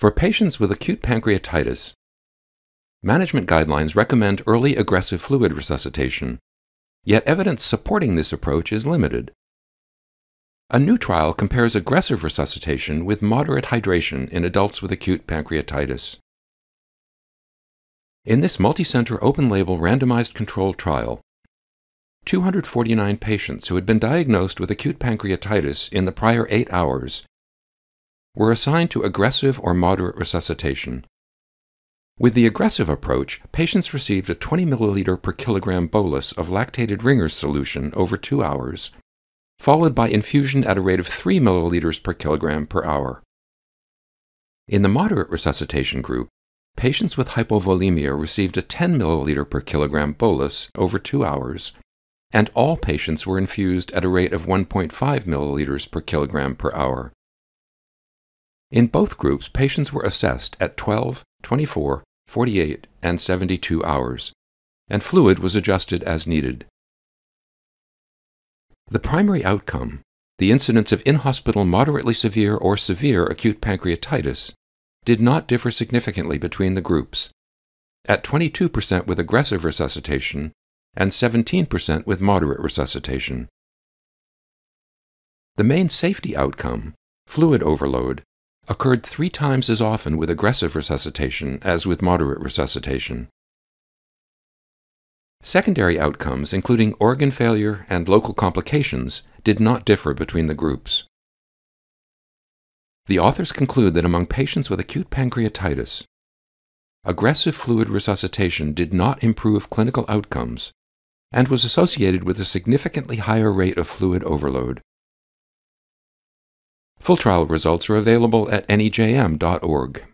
For patients with acute pancreatitis, management guidelines recommend early aggressive fluid resuscitation, yet evidence supporting this approach is limited. A new trial compares aggressive resuscitation with moderate hydration in adults with acute pancreatitis. In this multicenter open-label randomized controlled trial, 249 patients who had been diagnosed with acute pancreatitis in the prior eight hours were assigned to aggressive or moderate resuscitation. With the aggressive approach, patients received a 20 milliliter per kilogram bolus of lactated Ringer's solution over two hours followed by infusion at a rate of 3 milliliters per kilogram per hour. In the moderate resuscitation group, patients with hypovolemia received a 10 milliliter per kilogram bolus over two hours, and all patients were infused at a rate of 1.5 milliliters per kilogram per hour. In both groups, patients were assessed at 12, 24, 48, and 72 hours, and fluid was adjusted as needed. The primary outcome, the incidence of in-hospital moderately severe or severe acute pancreatitis, did not differ significantly between the groups, at 22% with aggressive resuscitation and 17% with moderate resuscitation. The main safety outcome, fluid overload, occurred three times as often with aggressive resuscitation as with moderate resuscitation. Secondary outcomes, including organ failure and local complications, did not differ between the groups. The authors conclude that among patients with acute pancreatitis, aggressive fluid resuscitation did not improve clinical outcomes and was associated with a significantly higher rate of fluid overload. Full trial results are available at nejm.org.